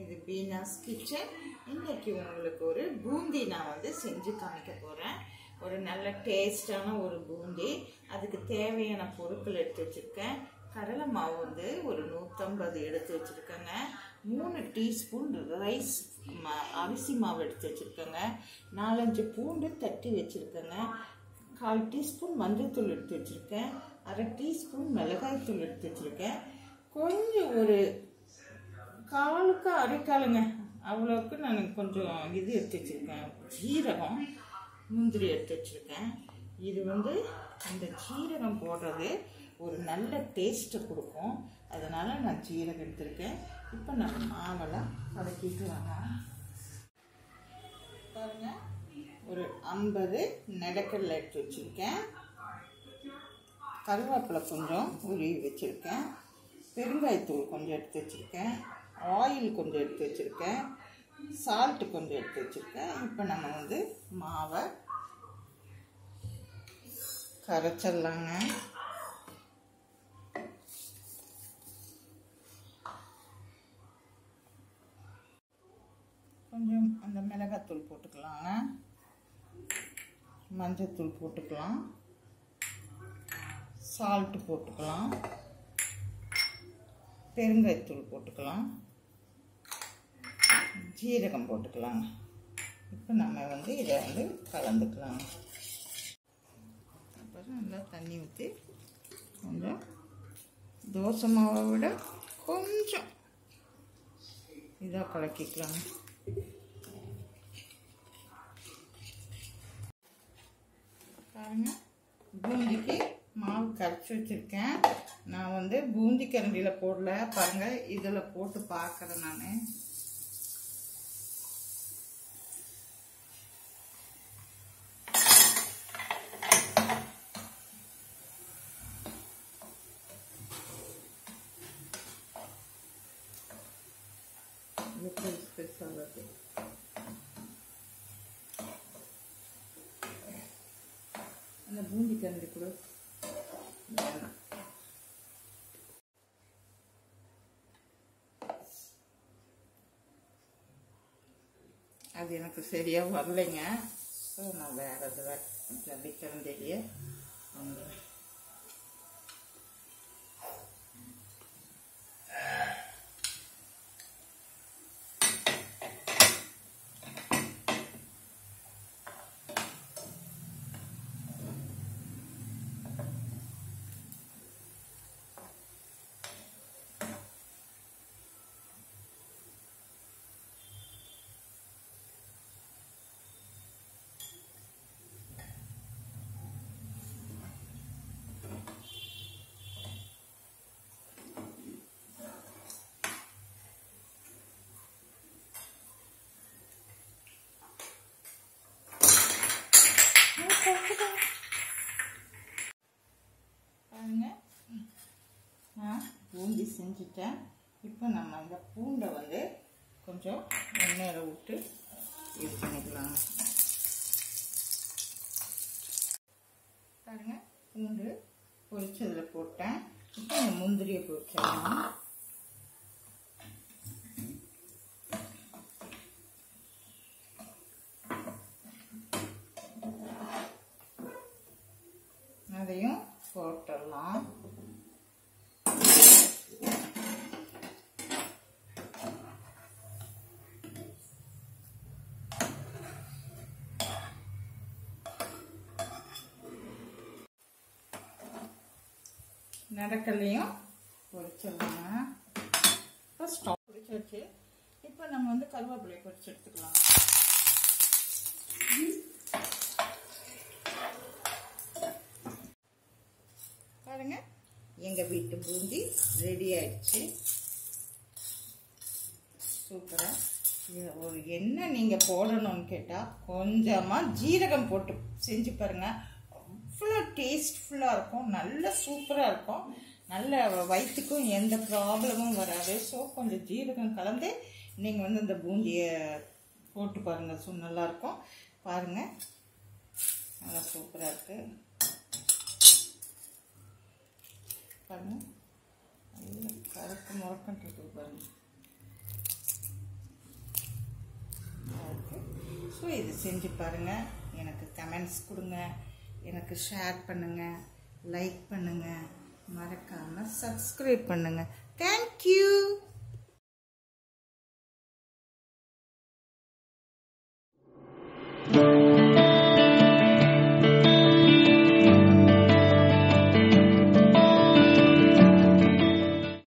இது பீனாஸ் கிச்சன். இன்னைக்கு உங்களுக்கு ஒரு பூந்தி நான் வந்து செஞ்சு காமிக்க போகிறேன் ஒரு நல்ல டேஸ்டான ஒரு பூந்தி. அதுக்கு தேவையான பொருட்கள் எடுத்து வச்சுருக்கேன். கடலை மாவு வந்து ஒரு நூற்றம்பது எடுத்து வச்சுருக்கேங்க. மூணு டீஸ்பூன் ரைஸ் மா அரிசி மாவு எடுத்து வச்சுருக்கேங்க. நாலஞ்சு பூண்டு தட்டி வச்சுருக்கேங்க. கால் டீஸ்பூன் மஞ்சள்தூள் எடுத்து வச்சுருக்கேன். அரை டீஸ்பூன் மிளகாய்த்தூள் எடுத்து வச்சுருக்கேன். கொஞ்சம் ஒரு காலுக்கு அரைக்காலுங்க அவ்வளோக்கு நான் கொஞ்சம் இது எடுத்து வச்சுருக்கேன். ஜீரகம் முந்திரி எடுத்து வச்சுருக்கேன். இது வந்து அந்த ஜீரகம் போடுறது ஒரு நல்ல டேஸ்ட்டை கொடுக்கும். அதனால் நான் ஜீரகம் எடுத்திருக்கேன். இப்போ நான் மாவெல்லாம் கலக்கிட்டு வாங்க. பாருங்க. ஒரு ஐம்பது நெடக்கடலை எடுத்து வச்சுருக்கேன். கருவேப்பிலை கொஞ்சம் உருவி வச்சுருக்கேன். பெருங்காயத்தூள் கொஞ்சம் எடுத்து வச்சுருக்கேன். ஆயில் கொஞ்சம் எடுத்து வச்சுருக்கேன். சால்ட்டு கொஞ்சம் எடுத்து வச்சுருக்கேன். இப்போ நம்ம வந்து மாவை கரைச்சிடலாங்க. கொஞ்சம் அந்த மிளகாத்தூள் போட்டுக்கலாங்க. மஞ்சத்தூள் போட்டுக்கலாம். சால்ட்டு போட்டுக்கலாம். பெருங்காயத்தூள் போட்டுக்கலாம். ஜீரகம் போட்டுக்கலாங்க இப்போ நம்ம வந்து இதை வந்து கலந்துக்கலாங்க அப்புறம் நல்லா தண்ணி ஊற்றி கொஞ்சம் தோசை மாவை விட கொஞ்சம் இதாக கலக்கிக்கலாங்க பாருங்க பூந்திக்கு மாவு கரைச்சி வச்சுருக்கேன். நான் வந்து பூந்தி கரண்டியில் போடல. பாருங்கள் இதில் போட்டு பார்க்குறேன் நான். ஸ்பெஷாலிட்டி அந்த பூந்தி கரண்டி கூட வேணாம் அது எனக்கு சரியாக வரலைங்க ஸோ நான் வேறு இதில் ஜல்லிக்கரண்டிலேயே வந்து பாருங்க நான் பூந்தி செஞ்சுட்டேன். இப்போ நம்ம அந்த பூண்டை வந்து கொஞ்சம் எண்ணெயில் விட்டு இது பண்ணிக்கலாம். பாருங்க பூண்டு பொரிச்சதில் போட்டேன். இப்போ இந்த முந்திரியை பொரிச்சிடலாம் அதையும் போட்டுடலாம். நடக்கலையும் பொரிச்சிடலாம் இப்போ ஸ்டவ் பிடிச்சி வச்சு இப்போ நம்ம வந்து கருவேப்பிலையை பொரிச்சு எடுத்துக்கலாம். பாருங்க எங்கள் வீட்டு பூந்தி ரெடி ஆயிடுச்சு. சூப்பராக ஒரு என்ன நீங்கள் போடணும்னு கேட்டால் கொஞ்சமாக ஜீரகம் போட்டு செஞ்சு பாருங்கள் அவ்வளோ டேஸ்ட்ஃபுல்லாக இருக்கும். நல்ல சூப்பராக இருக்கும். நல்ல வயிற்றுக்கும் எந்த ப்ராப்ளமும் வராது. ஸோ கொஞ்சம் ஜீரகம் கலந்து நீங்கள் வந்து இந்த பூந்தியை போட்டு பாருங்கள் ஸோ நல்லாயிருக்கும் பாருங்கள் நல்லா சூப்பராக இருக்குது பாருங்கள் நல்லா கருப்பு முறக்கன்றது பாருங்கள் ஸோ இது செஞ்சு பாருங்கள் எனக்கு கமெண்ட்ஸ் கொடுங்க. எனக்கு ஷேர் பண்ணுங்கள் லைக் பண்ணுங்கள் மறக்காமல் சப்ஸ்கிரைப் பண்ணுங்கள் தேங்க்யூ